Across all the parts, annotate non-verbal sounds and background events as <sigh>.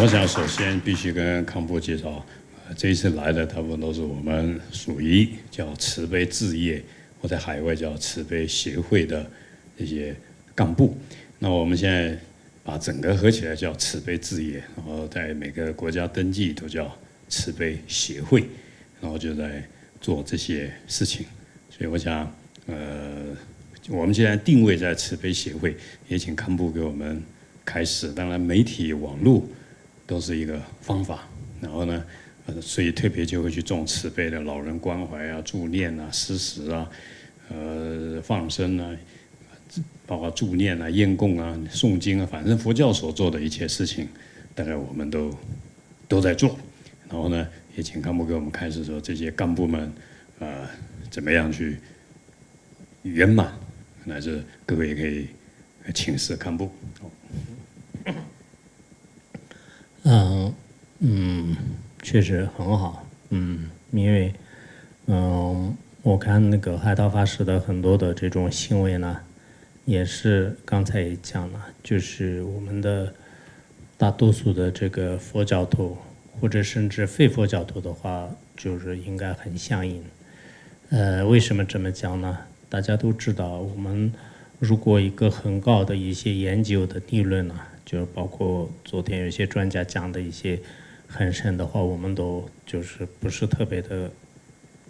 我想首先必须跟康布介绍，这一次来的大部分都是我们属于叫慈悲置业或在海外叫慈悲协会的这些干部。那我们现在把整个合起来叫慈悲置业，然后在每个国家登记都叫慈悲协会，然后就在做这些事情。所以我想，呃，我们现在定位在慈悲协会，也请康布给我们开始。当然，媒体网络都是一个方法。然后呢，呃，所以特别就会去重慈悲的老人关怀啊、助念啊、施食啊、呃放生啊，包括助念啊、验供啊、诵经啊，反正佛教所做的一切事情，大概我们都都在做。然后呢，也请干部给我们开始说这些干部们，呃，怎么样去圆满，乃至各位也可以请示干部。嗯嗯，确实很好。嗯，因为嗯，我看那个海涛法师的很多的这种行为呢，也是刚才也讲了，就是我们的大多数的这个佛教徒，或者甚至非佛教徒的话，就是应该很相应。呃，为什么这么讲呢？大家都知道，我们如果一个很高的一些研究的理论呢，就包括昨天有些专家讲的一些很深的话，我们都就是不是特别的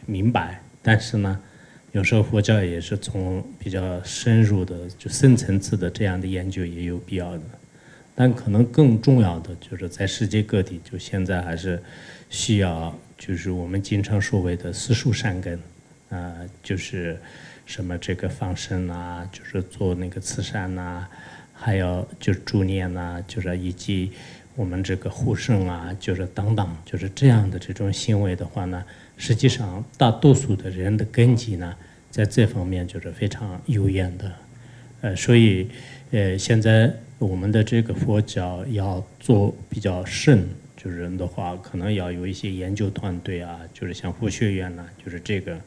明白。但是呢，有时候佛教也是从比较深入的、就深层次的这样的研究也有必要的。但可能更重要的就是在世界各地，就现在还是需要，就是我们经常所谓的四树善根，啊、就是什么这个放生啊，就是做那个慈善呐、还有就是助念呐、就是以及我们这个护圣啊，就是等等，就是这样的这种行为的话呢，实际上大多数的人的根基呢，在这方面就是非常有缘的。呃，所以呃，现在我们的这个佛教要做比较深，就是人的话，可能要有一些研究团队啊，就是像佛学院呐、就是这个。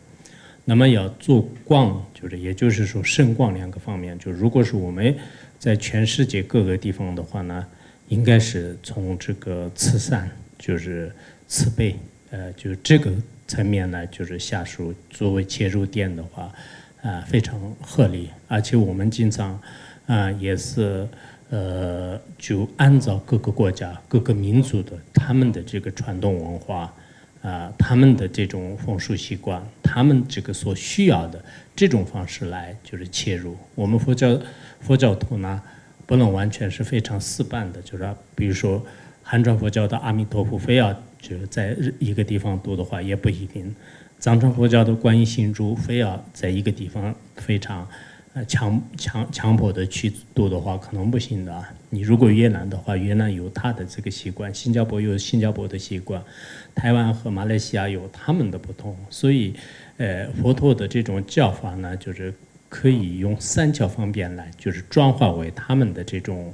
那么要做光，就是也就是说圣光两个方面，就如果是我们在全世界各个地方的话呢，应该是从这个慈善，就是慈悲，呃，就是这个层面呢，就是下手作为切入点的话，啊、非常合理，而且我们经常啊、也是呃，就按照各个国家、各个民族的他们的这个传统文化。啊、他们的这种风俗习惯，他们这个所需要的这种方式来就是切入。我们佛教佛教徒呢，不能完全是非常死板的，就是比如说汉传佛教的阿弥陀佛，非要就是在一个地方读的话，也不一定；藏传佛教的观音心珠，非要在一个地方非常呃强强强迫的去读的话，可能不行的啊。你如果越南的话，越南有他的这个习惯，新加坡有新加坡的习惯，台湾和马来西亚有他们的不同，所以，呃，佛陀的这种教法呢，就是可以用三教方便来，就是转化为他们的这种，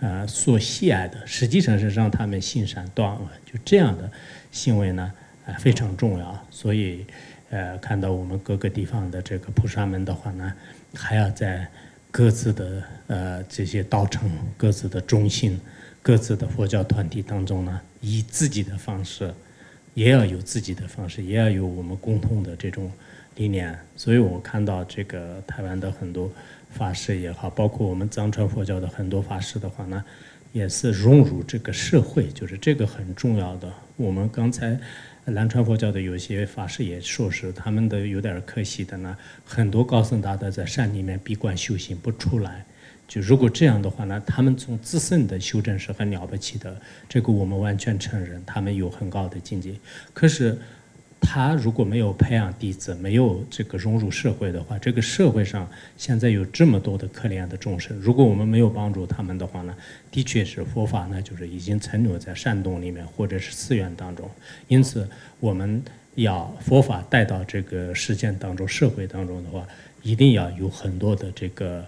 呃，所喜爱的，实际上是让他们心善断恶，就这样的行为呢，呃，非常重要。所以，呃，看到我们各个地方的这个菩萨们的话呢，还要在各自的呃这些道场、各自的中心、各自的佛教团体当中呢，以自己的方式。也要有自己的方式，也要有我们共同的这种理念。所以我看到这个台湾的很多法师也好，包括我们藏传佛教的很多法师的话呢，也是融入这个社会，就是这个很重要的。我们刚才南传佛教的有些法师也说是他们的有点可惜的呢，很多高僧大德在山里面闭关修行不出来。就如果这样的话呢，他们从自身的修正是很了不起的，这个我们完全承认，他们有很高的境界。可是他如果没有培养弟子，没有这个融入社会的话，这个社会上现在有这么多的可怜的众生，如果我们没有帮助他们的话呢，的确是佛法呢就是已经存留在山洞里面或者是寺院当中。因此，我们要佛法带到这个实践当中、社会当中的话，一定要有很多的这个。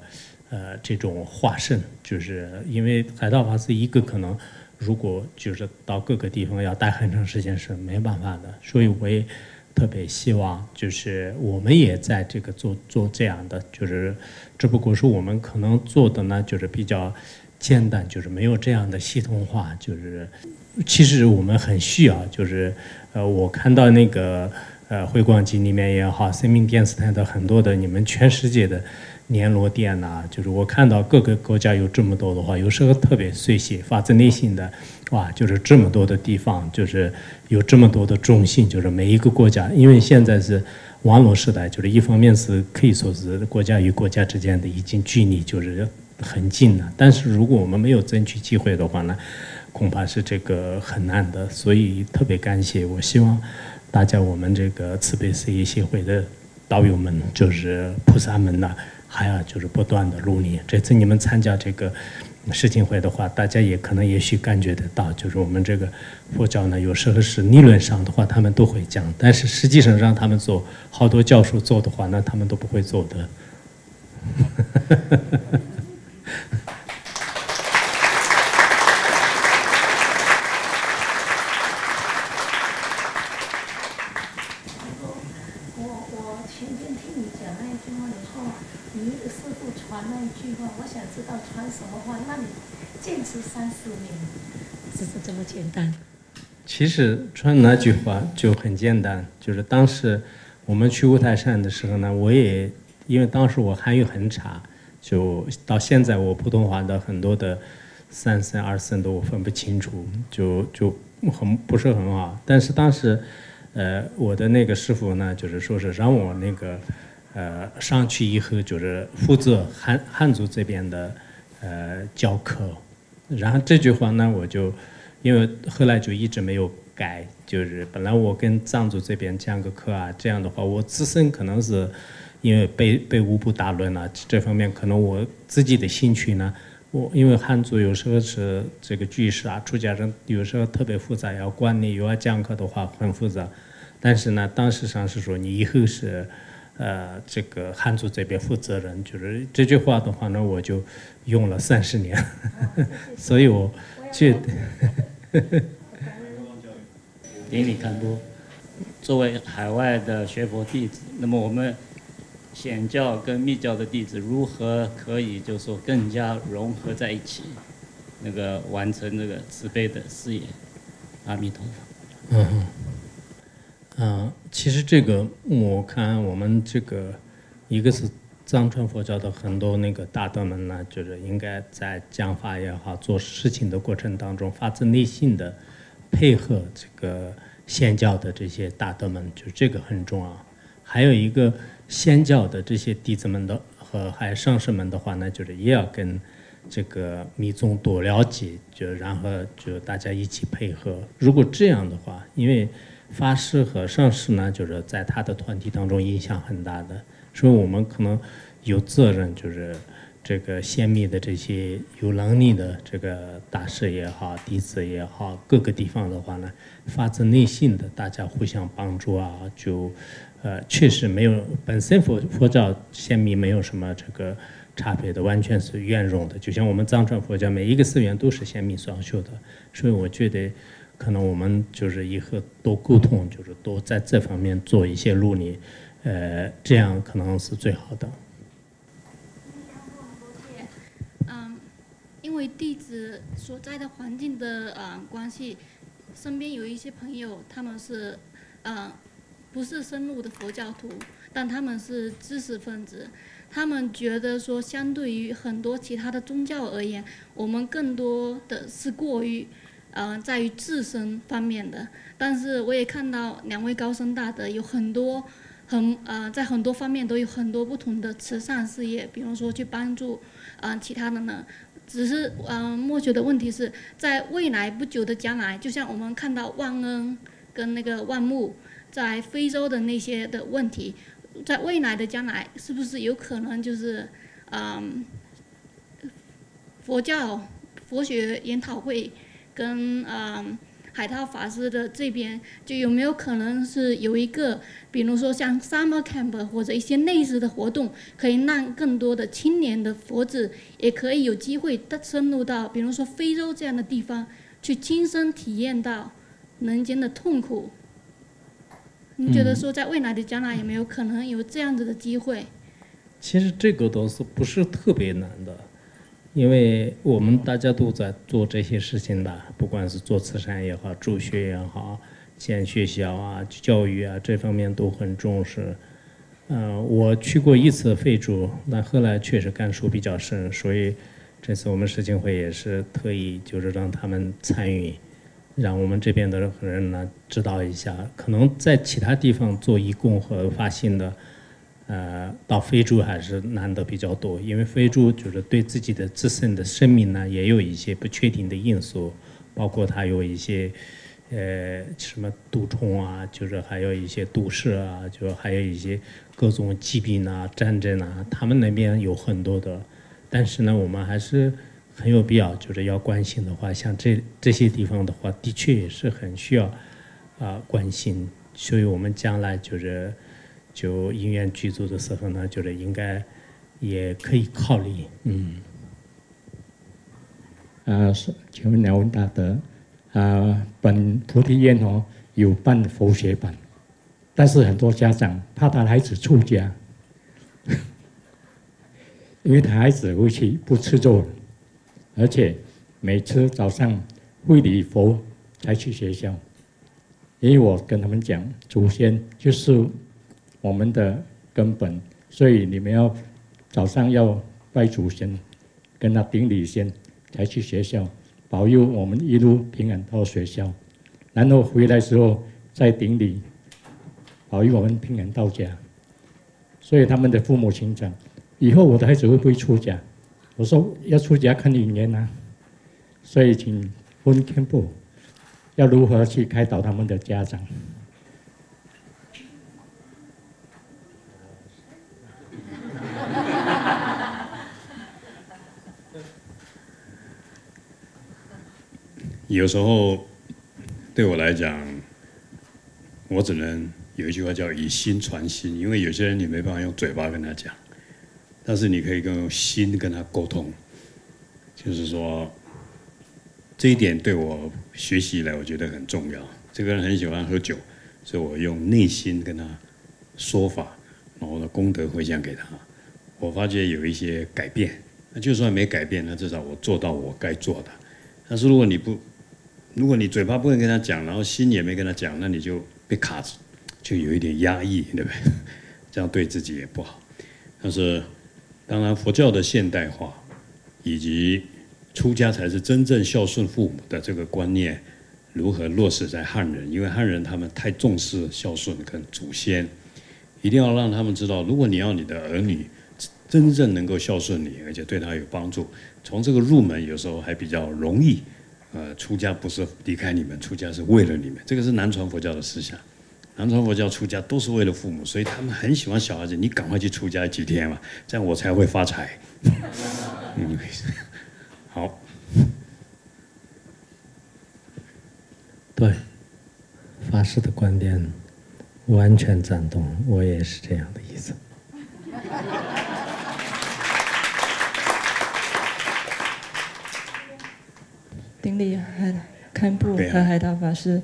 呃，这种化身，就是因为海盗法师一个可能，如果就是到各个地方要待很长时间是没办法的，所以我也特别希望，就是我们也在这个做做这样的，就是只不过是我们可能做的呢，就是比较简单，就是没有这样的系统化，就是其实我们很需要，就是呃，我看到那个呃辉光机里面也好，生命电视台的很多的你们全世界的联络点呐，就是我看到各个国家有这么多的话，有时候特别随性，发自内心的，哇，就是这么多的地方，就是有这么多的中心，就是每一个国家，因为现在是网络时代，就是一方面是可以说是国家与国家之间的已经距离就是很近了，但是如果我们没有争取机会的话呢，恐怕是这个很难的。所以特别感谢，我希望大家我们这个慈悲事业协会的导友们，就是菩萨们呢，还要就是不断的努力。这次你们参加这个世青会的话，大家也可能也许感觉得到，就是我们这个佛教呢，有时候是理论上的话他们都会讲，但是实际上让他们做好多教授做的话，那他们都不会做的。<laughs> 我我前天听你讲那一句话，你说你师傅传那一句话，我想知道传什么话，那你坚是这么简单？其实传那句话就很简单，就是当时我们去五台山的时候呢，我也因为当时我汉语很差，就到现在我普通话的很多的三声二声都我分不清楚，就就很不是很好。但是当时，呃，我的那个师傅呢，就是说是让我那个呃上去以后就是负责汉汉族这边的呃教课，然后这句话呢我就。因为后来就一直没有改，就是本来我跟藏族这边讲个课啊，这样的话，我自身可能是因为被被五部大论了这方面，可能我自己的兴趣呢，我因为汉族有时候是这个句式啊，出家人有时候特别复杂，要管理又要讲课的话很复杂，但是呢，当时上是说你以后是呃这个汉族这边负责人，就是这句话的话呢，我就用了三十年，<laughs> 所以我觉得。典礼看播，作为海外的学佛弟子，那么我们显教跟密教的弟子如何可以就说更加融合在一起，那个完成这个慈悲的事业？阿弥陀佛。嗯嗯，其实这个我看我们这个一个是。藏传佛教的很多那个大德们呢，就是应该在讲法也好，做事情的过程当中，发自内心的配合这个仙教的这些大德们，就这个很重要。还有一个仙教的这些弟子们的和还有上师们的话呢，就是也要跟这个密宗多了解，就然后就大家一起配合。如果这样的话，因为法师和上师呢，就是在他的团体当中影响很大的。所以我们可能有责任，就是这个先密的这些有能力的这个大师也好、弟子也好，各个地方的话呢，发自内心的大家互相帮助啊，就呃确实没有本身佛佛教先密没有什么这个差别的，完全是圆融的。就像我们藏传佛教每一个寺院都是先密双修的，所以我觉得可能我们就是以后多沟通，就是多在这方面做一些努力。呃，这样可能是最好的。嗯，因为弟子所在的环境的呃关系，身边有一些朋友，他们是呃不是深入的佛教徒，但他们是知识分子，他们觉得说，相对于很多其他的宗教而言，我们更多的是过于呃在于自身方面的。但是我也看到两位高僧大德有很多。很呃，在很多方面都有很多不同的慈善事业，比如说去帮助，呃，其他的呢，只是嗯，莫觉的问题是在未来不久的将来，就像我们看到万恩跟那个万木在非洲的那些的问题，在未来的将来，是不是有可能就是嗯，佛教佛学研讨会跟嗯。海涛法师的这边就有没有可能是有一个，比如说像 summer camp 或者一些类似的活动，可以让更多的青年的佛子也可以有机会深入到，比如说非洲这样的地方，去亲身体验到人间的痛苦。你觉得说在未来的将来有没有可能有这样子的机会？其实这个倒是不是特别难的，因为我们大家都在做这些事情的，不管是做慈善也好，助学也好，建学校啊、教育啊这方面都很重视。嗯，我去过一次非洲，那后来确实感触比较深，所以这次我们世青会也是特意就是让他们参与，让我们这边的人呢知道一下，可能在其他地方做义工和发心的。呃，到非洲还是难得比较多，因为非洲就是对自己的自身的生命呢，也有一些不确定的因素，包括它有一些，呃，什么毒虫啊，就是还有一些毒蛇啊，就还有一些各种疾病啊、战争啊，他们那边有很多的。但是呢，我们还是很有必要，就是要关心的话，像这这些地方的话，的确也是很需要啊关心，所以我们将来就是。就医院居住的时候呢，觉得应该也可以考虑，嗯。啊，请问梁文大德，啊，本菩提院哦有办佛学班，但是很多家长怕他孩子出家，<laughs> 因为他孩子回去不吃肉，而且每次早上会礼佛才去学校，因为我跟他们讲，祖先就是。我们的根本，所以你们要早上要拜祖先，跟他顶礼先，才去学校，保佑我们一路平安到学校，然后回来时候再顶礼，保佑我们平安到家。所以他们的父母亲讲，以后我的孩子会不会出家？我说要出家看语言啊。所以请温天部要如何去开导他们的家长？有时候对我来讲，我只能有一句话叫“以心传心”，因为有些人你没办法用嘴巴跟他讲，但是你可以用心跟他沟通。就是说，这一点对我学习以来我觉得很重要。这个人很喜欢喝酒，所以我用内心跟他说法，然后呢功德回向给他。我发觉有一些改变，那就算没改变，那至少我做到我该做的。但是如果你不，如果你嘴巴不能跟他讲，然后心也没跟他讲，那你就被卡住，就有一点压抑，对不对？<laughs> 这样对自己也不好。但是，当然佛教的现代化以及出家才是真正孝顺父母的这个观念，如何落实在汉人？因为汉人他们太重视孝顺跟祖先，一定要让他们知道，如果你要你的儿女真正能够孝顺你，而且对他有帮助，从这个入门有时候还比较容易。呃，出家不是离开你们，出家是为了你们。这个是南传佛教的思想。南传佛教出家都是为了父母，所以他们很喜欢小孩子。你赶快去出家几天嘛，这样我才会发财。<laughs> 嗯，好。对，法师的观点完全赞同，我也是这样的意思。顶礼海堪布和海涛法师。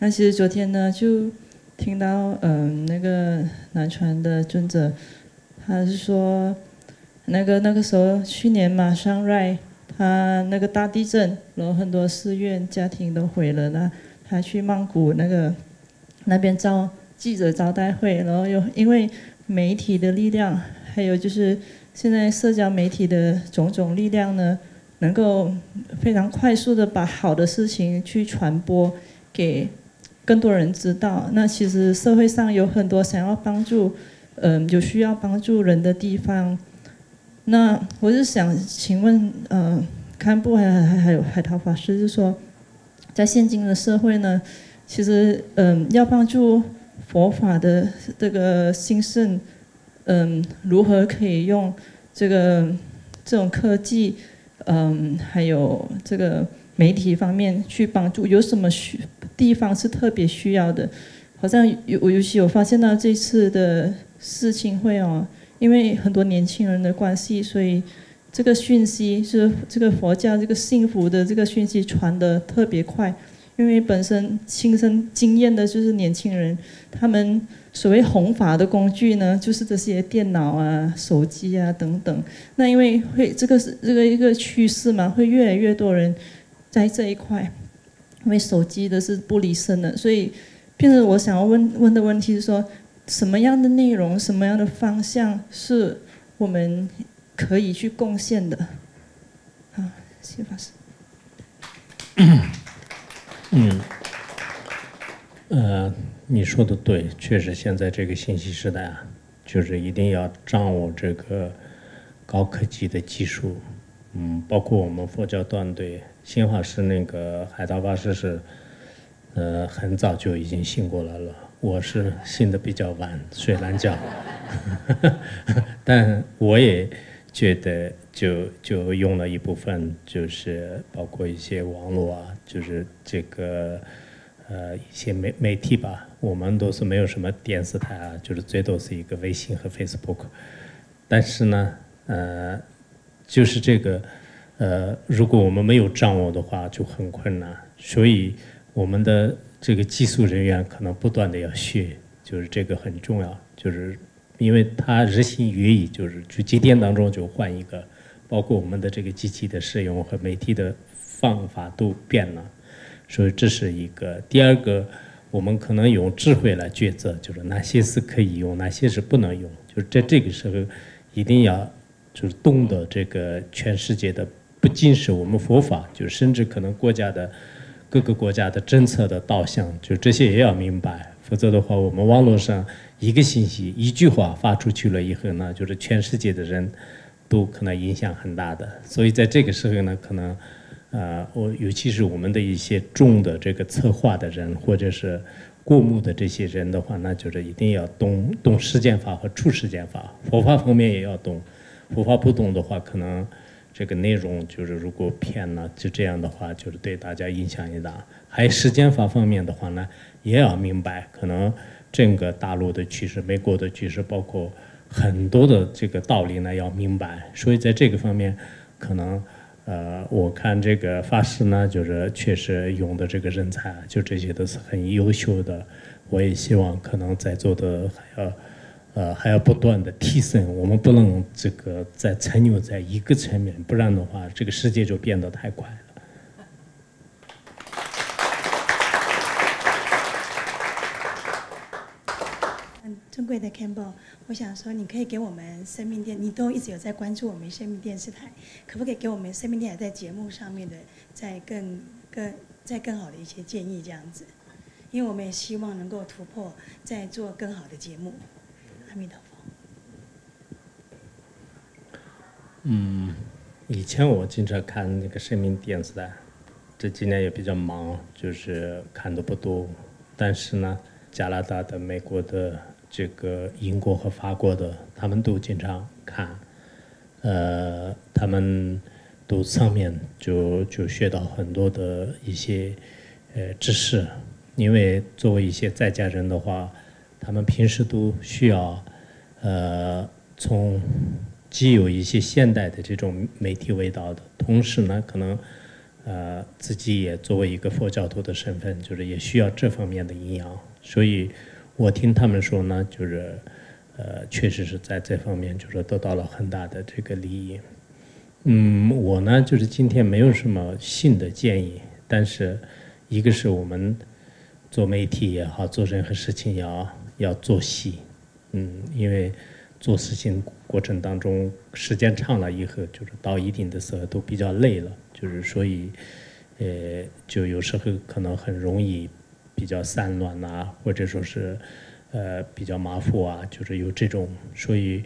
那其实昨天呢，就听到嗯，那个南传的尊者，他是说，那个那个时候去年嘛，上瑞他那个大地震，然后很多寺院家庭都毁了。那他去曼谷那个那边招记者招待会，然后又因为媒体的力量，还有就是现在社交媒体的种种力量呢。能够非常快速的把好的事情去传播给更多人知道。那其实社会上有很多想要帮助，嗯，有需要帮助人的地方。那我是想请问，嗯，堪布还还还有海涛法师，就是说，在现今的社会呢，其实嗯，要帮助佛法的这个兴盛，嗯，如何可以用这个这种科技？嗯，还有这个媒体方面去帮助，有什么需地方是特别需要的？好像有我尤其有发现到这次的事情会哦，因为很多年轻人的关系，所以这个讯息是这个佛教这个幸福的这个讯息传的特别快。因为本身亲身经验的就是年轻人，他们所谓弘法的工具呢，就是这些电脑啊、手机啊等等。那因为会这个是这个一个趋势嘛，会越来越多人在这一块，因为手机的是不离身的，所以，变成我想要问问的问题是说，什么样的内容、什么样的方向是我们可以去贡献的？啊，谢谢法师。嗯，呃，你说的对，确实现在这个信息时代啊，就是一定要掌握这个高科技的技术。嗯，包括我们佛教团队，新法师那个海达法师是，呃，很早就已经醒过来了。我是醒的比较晚，睡懒觉，<laughs> 但我也觉得。就就用了一部分，就是包括一些网络啊，就是这个呃一些媒媒体吧。我们都是没有什么电视台啊，就是最多是一个微信和 Facebook。但是呢，呃，就是这个呃，如果我们没有掌握的话，就很困难。所以我们的这个技术人员可能不断的要学，就是这个很重要。就是因为他日新月异，就是就几天当中就换一个。包括我们的这个机器的使用和媒体的方法都变了，所以这是一个。第二个，我们可能用智慧来抉择，就是哪些是可以用，哪些是不能用。就是在这个时候，一定要就是懂得这个全世界的，不仅是我们佛法，就甚至可能国家的各个国家的政策的导向，就这些也要明白。否则的话，我们网络上一个信息、一句话发出去了以后呢，就是全世界的人。都可能影响很大的，所以在这个时候呢，可能，呃，我尤其是我们的一些重的这个策划的人，或者是过目的这些人的话，那就是一定要懂懂实践法和处实践法，佛法方面也要懂，佛法不懂的话，可能这个内容就是如果偏了，就这样的话，就是对大家影响也大。还有实践法方面的话呢，也要明白，可能整个大陆的趋势、美国的趋势，包括。很多的这个道理呢要明白，所以在这个方面，可能，呃，我看这个法师呢，就是确实用的这个人才，就这些都是很优秀的。我也希望可能在座的还要，呃，还要不断的提升。我们不能这个再沉留在一个层面，不然的话，这个世界就变得太快了。尊贵的 Campbell。我想说，你可以给我们生命电，你都一直有在关注我们生命电视台，可不可以给我们生命电台在节目上面的，在更更在更好的一些建议这样子？因为我们也希望能够突破，再做更好的节目。阿弥陀佛。嗯，以前我经常看那个生命电视台，这几年也比较忙，就是看的不多。但是呢，加拿大的、美国的。这个英国和法国的，他们都经常看，呃，他们都上面就就学到很多的一些呃知识，因为作为一些在家人的话，他们平时都需要呃从既有一些现代的这种媒体味道的，同时呢，可能呃自己也作为一个佛教徒的身份，就是也需要这方面的营养，所以。我听他们说呢，就是，呃，确实是在这方面就是得到了很大的这个利益。嗯，我呢就是今天没有什么新的建议，但是一个是我们做媒体也好，做任何事情要要做细，嗯，因为做事情过程当中时间长了以后，就是到一定的时候都比较累了，就是所以，呃，就有时候可能很容易。比较散乱呐，或者说是，呃，比较马虎啊，就是有这种，所以，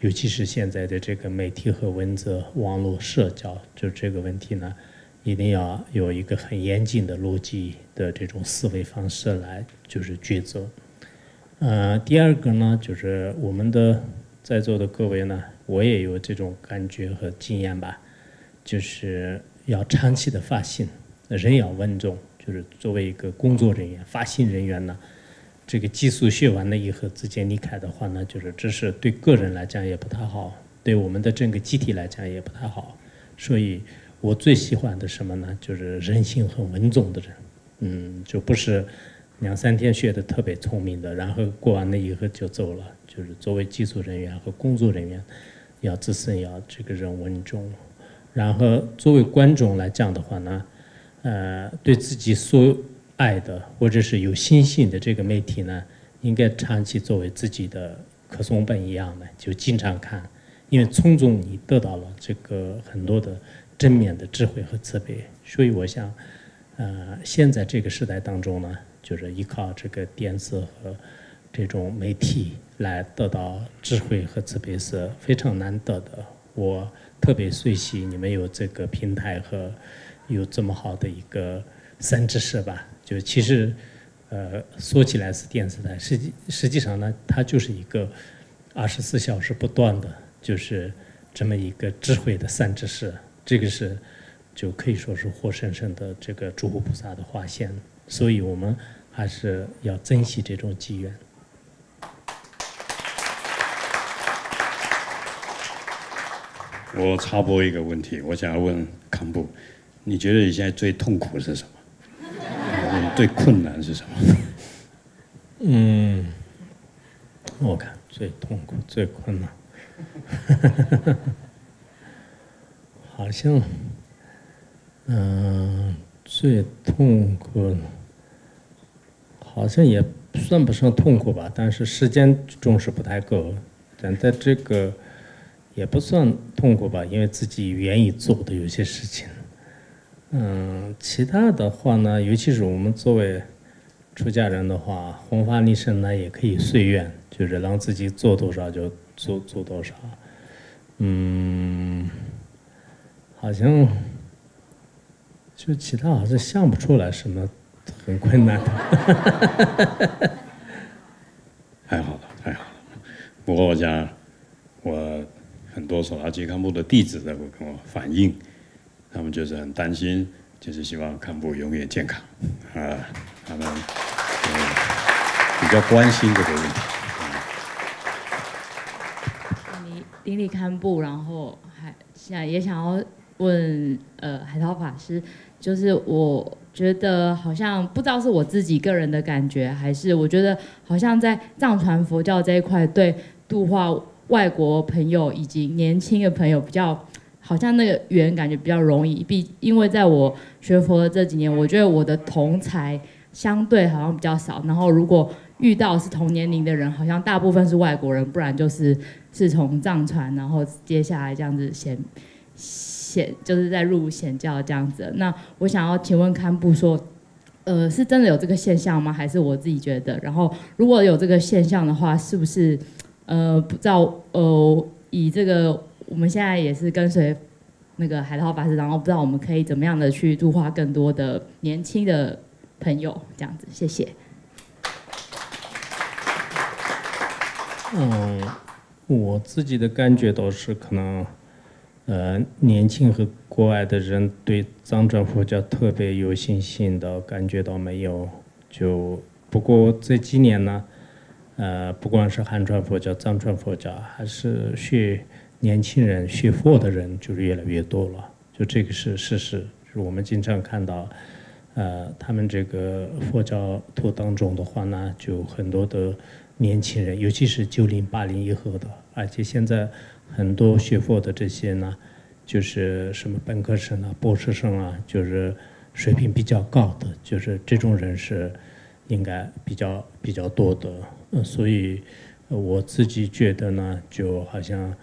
尤其是现在的这个媒体和文字、网络社交，就这个问题呢，一定要有一个很严谨的逻辑的这种思维方式来就是抉择。呃，第二个呢，就是我们的在座的各位呢，我也有这种感觉和经验吧，就是要长期的发心，人要稳重。就是作为一个工作人员、发信人员呢，这个寄宿学完了以后直接离开的话呢，就是这是对个人来讲也不太好，对我们的整个集体来讲也不太好。所以我最喜欢的什么呢？就是人性很稳重的人，嗯，就不是两三天学的特别聪明的，然后过完了以后就走了。就是作为技术人员和工作人员，要自身要这个人稳重。然后作为观众来讲的话呢，呃，对自己所爱的或者是有信心的这个媒体呢，应该长期作为自己的可松本一样的，就经常看，因为从中你得到了这个很多的正面的智慧和慈悲。所以我想。呃，现在这个时代当中呢，就是依靠这个电视和这种媒体来得到智慧和慈悲是非常难得的。我特别随喜你们有这个平台和有这么好的一个三知识吧。就其实，呃，说起来是电视台，实际实际上呢，它就是一个二十四小时不断的，就是这么一个智慧的三知识。这个是。就可以说是活生生的这个诸佛菩萨的化现，所以我们还是要珍惜这种机缘。我插播一个问题，我想要问康布，你觉得你现在最痛苦是什么？最困难是什么？嗯，我看最痛苦、最困难，<laughs> 好像。嗯，最痛苦，好像也算不上痛苦吧，但是时间总是不太够。但在这个也不算痛苦吧，因为自己愿意做的有些事情。嗯，其他的话呢，尤其是我们作为出家人的话，弘法利生呢也可以随愿，就是让自己做多少就做做多少。嗯，好像。就其他好像想不出来什么很困难的，<laughs> 太好了，太好了。不过我讲，我很多手拉健康部的弟子在会跟我反映，他们就是很担心，就是希望康部永远健康啊，他们比较关心这个问题。你顶礼堪布，然后还现在也想要问呃海涛法师。就是我觉得好像不知道是我自己个人的感觉，还是我觉得好像在藏传佛教这一块，对度化外国朋友以及年轻的朋友比较，好像那个缘感觉比较容易。毕因为在我学佛的这几年，我觉得我的同才相对好像比较少。然后如果遇到是同年龄的人，好像大部分是外国人，不然就是是从藏传，然后接下来这样子显。显就是在入显教这样子，那我想要请问堪布说，呃，是真的有这个现象吗？还是我自己觉得？然后如果有这个现象的话，是不是呃不知道呃以这个我们现在也是跟随那个海涛法师，然后不知道我们可以怎么样的去度化更多的年轻的朋友这样子？谢谢。嗯，我自己的感觉倒是可能。呃，年轻和国外的人对藏传佛教特别有信心的感觉到没有？就不过这几年呢，呃，不光是汉传佛教、藏传佛教，还是学年轻人学佛的人就是越来越多了。就这个是事实，就是我们经常看到，呃，他们这个佛教徒当中的话呢，就很多的年轻人，尤其是九零八零以后的，而且现在。很多学佛的这些呢，就是什么本科生啊、博士生啊，就是水平比较高的，就是这种人是应该比较比较多的。嗯，所以我自己觉得呢，就好像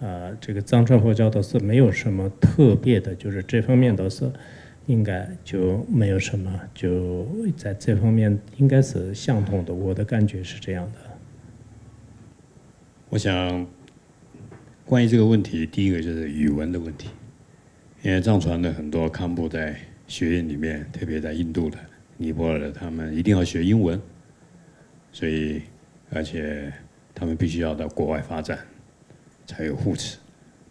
呃，这个藏传佛教倒是没有什么特别的，就是这方面倒是应该就没有什么，就在这方面应该是相同的。我的感觉是这样的。我想。关于这个问题，第一个就是语文的问题，因为藏传的很多堪布在学院里面，特别在印度的、尼泊尔的，他们一定要学英文，所以而且他们必须要到国外发展才有护持，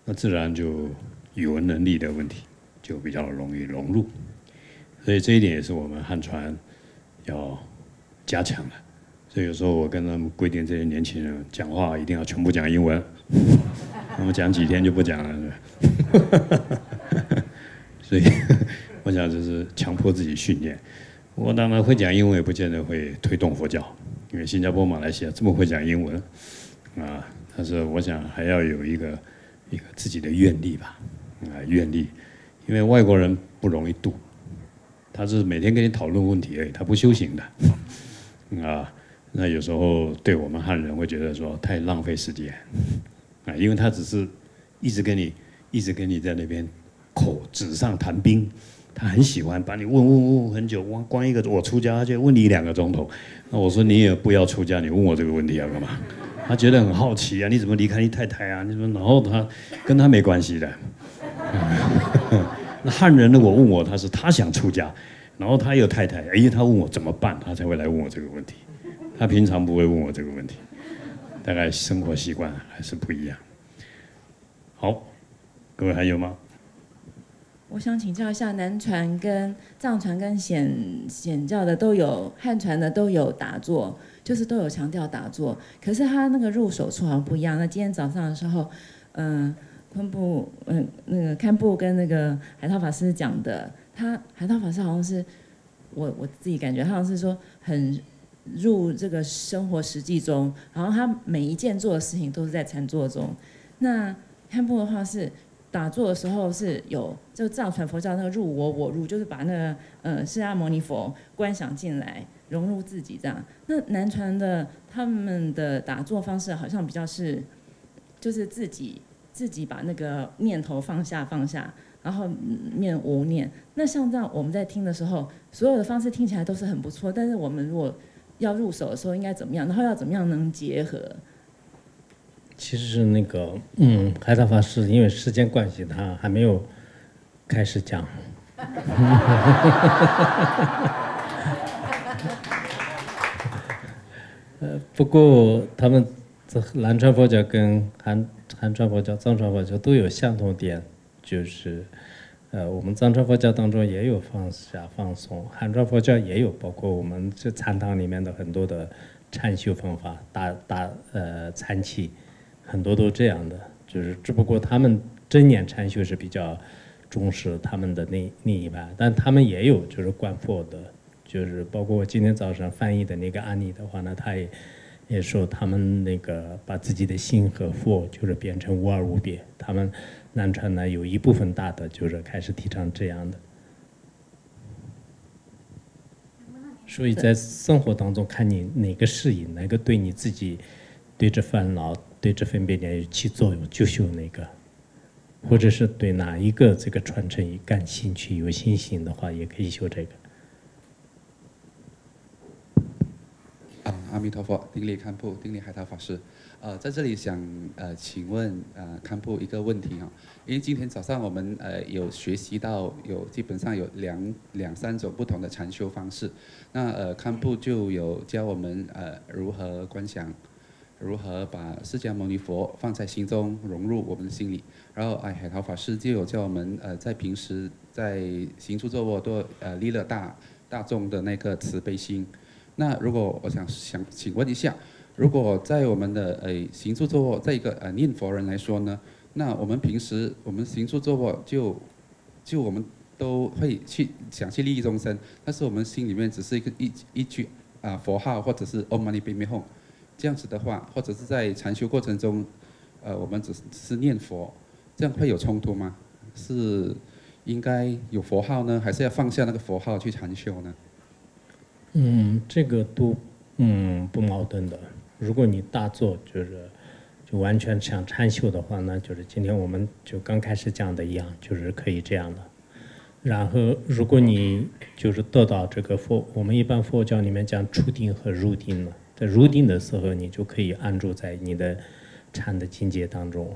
那自然就语文能力的问题就比较容易融入，所以这一点也是我们汉传要加强的。所以有时候我跟他们规定，这些年轻人讲话一定要全部讲英文。<laughs> 那么讲几天就不讲了，<laughs> 所以我想就是强迫自己训练。我当然会讲英文，也不见得会推动佛教，因为新加坡、马来西亚这么会讲英文，啊，但是我想还要有一个一个自己的愿力吧，啊，愿力，因为外国人不容易度，他是每天跟你讨论问题而，已，他不修行的，啊，那有时候对我们汉人会觉得说太浪费时间，啊，因为他只是一直跟你一直跟你在那边口纸上谈兵。他很喜欢把你问问问很久，光光一个我出家就问你两个钟头。那我说你也不要出家，你问我这个问题要干嘛？他觉得很好奇啊，你怎么离开你太太啊？你怎么？然后他跟他没关系的。<laughs> 那汉人如果问我，他是他想出家，然后他有太太，哎，他问我怎么办，他才会来问我这个问题。他平常不会问我这个问题，大概生活习惯还是不一样。好，各位还有吗？我想请教一下，南传跟藏传跟显显教的都有，汉传的都有打坐，就是都有强调打坐。可是他那个入手处好像不一样。那今天早上的时候，嗯，昆布，嗯，那个堪布跟那个海涛法师讲的，他海涛法师好像是，我我自己感觉好像是说很入这个生活实际中，然后他每一件做的事情都是在禅坐中。那堪布的话是。打坐的时候是有，就藏传佛教那个入我我入，就是把那个呃释迦牟尼佛观想进来，融入自己这样。那南传的他们的打坐方式好像比较是，就是自己自己把那个念头放下放下，然后念无念。那像这样我们在听的时候，所有的方式听起来都是很不错，但是我们如果要入手的时候应该怎么样？然后要怎么样能结合？其实是那个，嗯，海涛法师，因为时间关系，他还没有开始讲。<laughs> 不过他们这南传佛教跟韩韩传佛教、藏传佛教都有相同点，就是，呃，我们藏传佛教当中也有放下放松，汉传佛教也有，包括我们这禅堂里面的很多的禅修方法，打打呃禅气。很多都这样的，就是只不过他们真言禅修是比较重视他们的那那一半，但他们也有就是观佛的，就是包括我今天早上翻译的那个案例的话呢，他也也说他们那个把自己的心和佛就是变成无二无别。他们南传呢有一部分大的就是开始提倡这样的，所以在生活当中看你哪个适应，哪个对你自己对这烦恼。对这分别点起作用，就修那个；或者是对哪一个这个传承感兴趣、有信心的话，也可以修这个。啊，阿弥陀佛，丁力堪布，丁力海涛法师，呃，在这里想呃，请问呃，堪布一个问题哈，因为今天早上我们呃有学习到有基本上有两两三种不同的禅修方式，那呃，堪布就有教我们呃如何观想。如何把释迦牟尼佛放在心中，融入我们的心里？然后，哎，海涛法师就有教我们，呃，在平时在行住坐卧都呃立了大大众的那个慈悲心。那如果我想想请问一下，如果在我们的呃行住坐卧，在一个呃念佛人来说呢，那我们平时我们行住坐卧就就我们都会去想去利益众生，但是我们心里面只是一个一一句啊佛号或者是 Om Mani Padme Hum。这样子的话，或者是在禅修过程中，呃，我们只只是念佛，这样会有冲突吗？是应该有佛号呢，还是要放下那个佛号去禅修呢？嗯，这个都嗯不矛盾的。如果你大做就是就完全想禅修的话，呢就是今天我们就刚开始讲的一样，就是可以这样的。然后，如果你就是得到这个佛，我们一般佛教里面讲出定和入定了。在入定的时候，你就可以安住在你的禅的境界当中；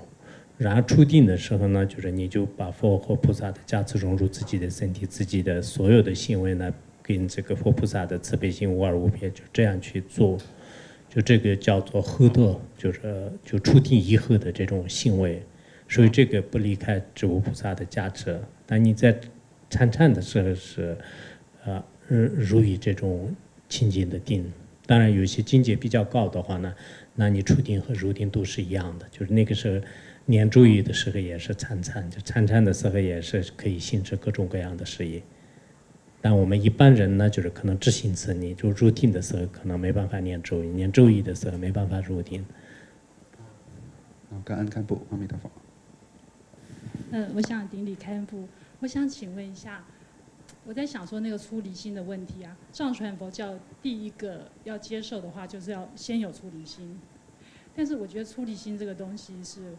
然后出定的时候呢，就是你就把佛和菩萨的加持融入自己的身体，自己的所有的行为呢，跟这个佛菩萨的慈悲心无二无别，就这样去做。就这个叫做合德，就是就出定以后的这种行为。所以这个不离开智无菩萨的加持。但你在参禅的时候是，呃，入于这种清净的定。当然，有些境界比较高的话呢，那你出定和入定都是一样的。就是那个时候念咒语的时候也是参禅，就参禅的时候也是可以行持各种各样的事业。但我们一般人呢，就是可能执行词，你就入定的时候可能没办法念咒语，念咒语的时候没办法入定。感恩堪布，阿弥陀佛。嗯，我想顶礼堪布，我想请问一下，我在想说那个出离心的问题啊，藏传佛教第一个要接受的话，就是要先有出离心，但是我觉得出离心这个东西是。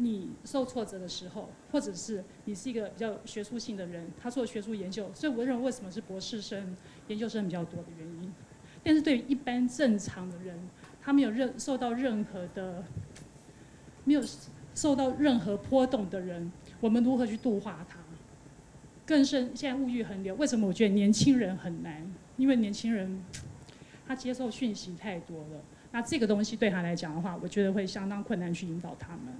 你受挫折的时候，或者是你是一个比较学术性的人，他做学术研究，所以我认为为什么是博士生、研究生比较多的原因。但是对于一般正常的人，他没有任受到任何的，没有受到任何波动的人，我们如何去度化他？更甚，现在物欲横流，为什么我觉得年轻人很难？因为年轻人他接受讯息太多了，那这个东西对他来讲的话，我觉得会相当困难去引导他们。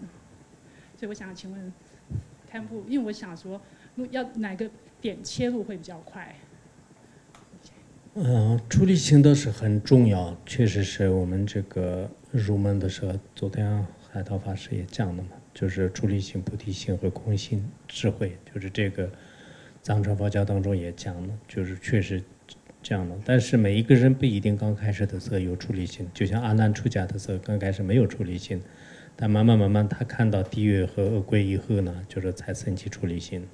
所以我想请问，堪布，因为我想说，要哪个点切入会比较快？嗯，处理性都是很重要，确实是我们这个入门的时候，昨天海涛法师也讲了嘛，就是处理性、菩提心和空性智慧，就是这个藏传佛教当中也讲了，就是确实这样的。但是每一个人不一定刚开始的时候有处理性，就像阿难出家的时候，刚开始没有处理性。但慢慢慢慢，他看到地狱和恶鬼以后呢，就是才升起处理心。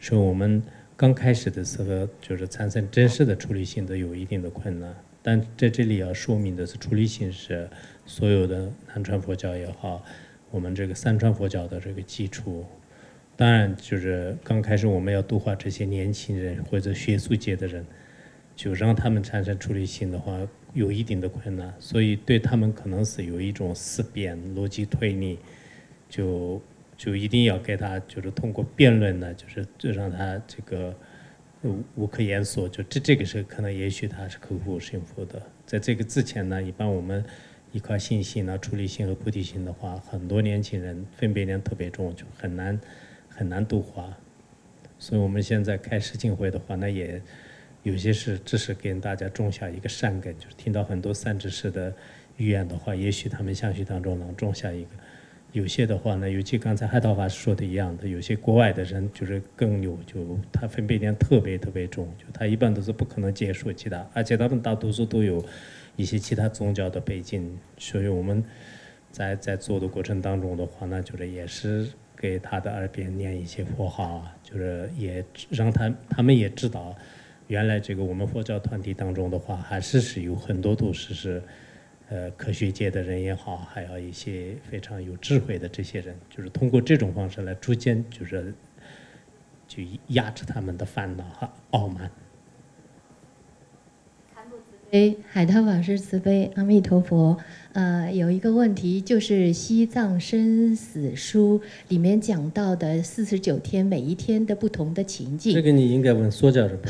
所以我们刚开始的时候，就是产生真实的处理心都有一定的困难。但在这里要说明的是，处理心是所有的南传佛教也好，我们这个三传佛教的这个基础。当然，就是刚开始我们要度化这些年轻人或者学术界的人，就让他们产生处理性的话。有一定的困难，所以对他们可能是有一种思辨、逻辑推理，就就一定要给他，就是通过辩论呢，就是就让他这个无无可言说。就这这个时候，可能也许他是口服幸福的。在这个之前呢，一般我们一块信息呢、处理性和菩提心的话，很多年轻人分别念特别重，就很难很难度化。所以我们现在开世进会的话，那也。有些是只是给大家种下一个善根，就是听到很多善知识的语言的话，也许他们相续当中能种下一个。有些的话呢，尤其刚才海涛法师说的一样的，有些国外的人就是更有，就他分别念特别特别重，就他一般都是不可能接受其他，而且他们大多数都有一些其他宗教的背景，所以我们在在做的过程当中的话呢，就是也是给他的耳边念一些佛号，就是也让他他们也知道。原来这个我们佛教团体当中的话，还是是有很多都是是，呃，科学界的人也好，还有一些非常有智慧的这些人，就是通过这种方式来逐渐就是，去压制他们的烦恼和傲慢。哎，海涛法师慈悲，阿弥陀佛。呃，有一个问题，就是《西藏生死书》里面讲到的四十九天，每一天的不同的情境。这个你应该问说教什么？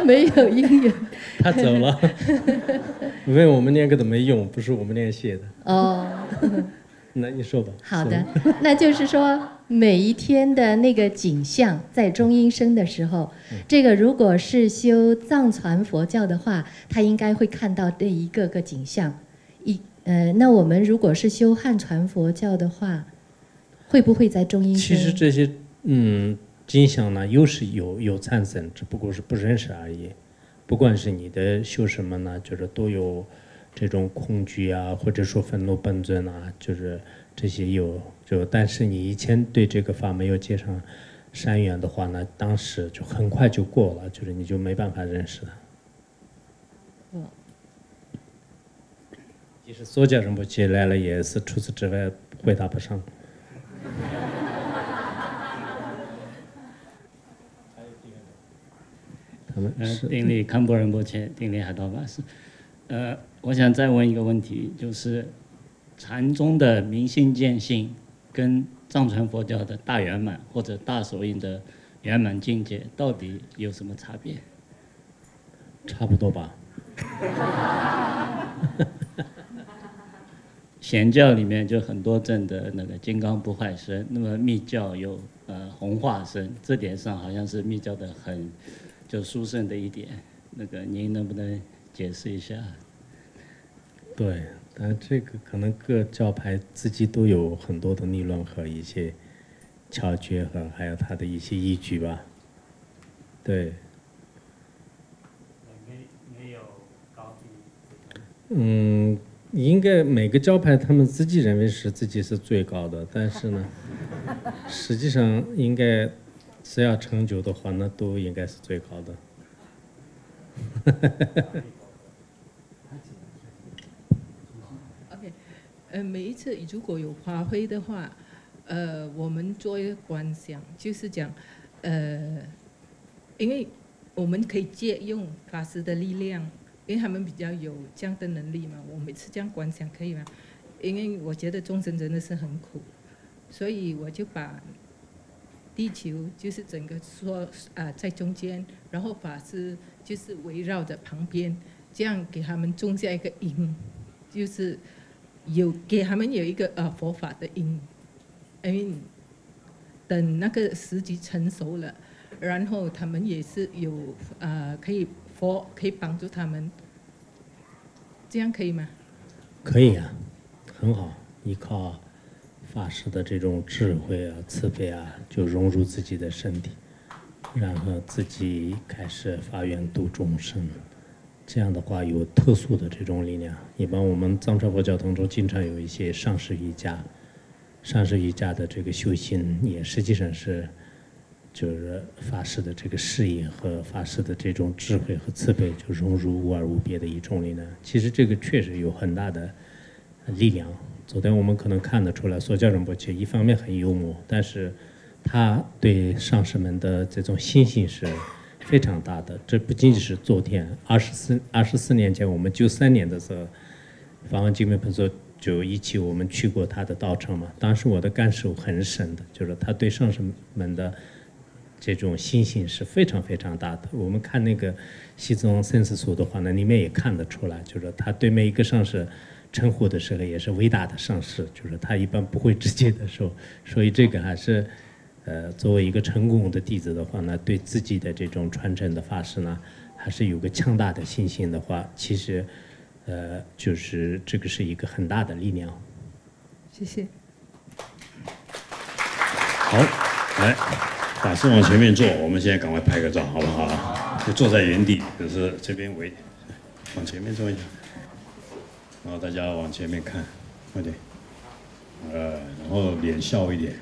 <laughs> 没有因缘。<laughs> 他走了。<laughs> 问我们念个都没用，不是我们念写的。哦。那你说吧。好的，<laughs> 那就是说每一天的那个景象，在中阴身的时候，这个如果是修藏传佛教的话，他应该会看到这一个个景象。一呃，那我们如果是修汉传佛教的话，会不会在中阴身？其实这些嗯景象呢，又是有有产生，只不过是不认识而已。不管是你的修什么呢，就是都有。这种恐惧啊，或者说愤怒本尊啊，就是这些有就，但是你以前对这个法没有接上善缘的话呢，当时就很快就过了，就是你就没办法认识了。嗯。即使所教仁波切来了，也是除此之外回答不上。他们是定力堪布仁波切，定力海道法师，呃。我想再问一个问题，就是禅宗的明心见性跟藏传佛教的大圆满或者大手印的圆满境界到底有什么差别？差不多吧。显教里面就很多证的那个金刚不坏身，那么密教有呃红化身，这点上好像是密教的很就殊胜的一点。那个您能不能解释一下？对，但这个可能各教派自己都有很多的理论和一些巧诀和，还有它的一些依据吧。对。嗯，应该每个教派他们自己认为是自己是最高的，但是呢，<laughs> 实际上应该只要成就的话，那都应该是最高的。<laughs> <laughs> 呃，每一次如果有发挥的话，呃，我们做一个观想，就是讲，呃，因为我们可以借用法师的力量。因为他们比较有这样的能力嘛，我每次这样观想可以吗？因为我觉得众生真的是很苦，所以我就把地球就是整个说啊在中间，然后法师就是围绕着旁边，这样给他们种下一个因，就是有给他们有一个呃佛法的因，因为等那个时机成熟了，然后他们也是有呃可以。佛可以帮助他们，这样可以吗？可以啊，很好。依靠法师的这种智慧啊、慈悲啊，就融入自己的身体，然后自己开始发愿度众生。这样的话，有特殊的这种力量。一般我们藏传佛教当中经常有一些上师瑜伽，上师瑜伽的这个修行也实际上是。就是法师的这个事业和法师的这种智慧和慈悲，就融入无二无别的一种力量。其实这个确实有很大的力量。昨天我们可能看得出来，索教仁波切一方面很幽默，但是他对上师们的这种信心是非常大的。这不仅仅是昨天，二十四二十四年前，我们九三年的时候，访问金门朋友就一起我们去过他的道场嘛。当时我的感受很深的，就是他对上师们的。这种信心是非常非常大的。我们看那个西藏生死书的话呢，里面也看得出来，就是他对每一个上师称呼的时候也是伟大的上师，就是他一般不会直接的说。所以这个还是，呃，作为一个成功的弟子的话呢，对自己的这种传承的法师呢，还是有个强大的信心的话，其实，呃，就是这个是一个很大的力量。谢谢。好，来。法师往前面坐，我们现在赶快拍个照，好不好？就坐在原地，就是这边围，往前面坐一下，然后大家往前面看，快点，呃，然后脸笑一点。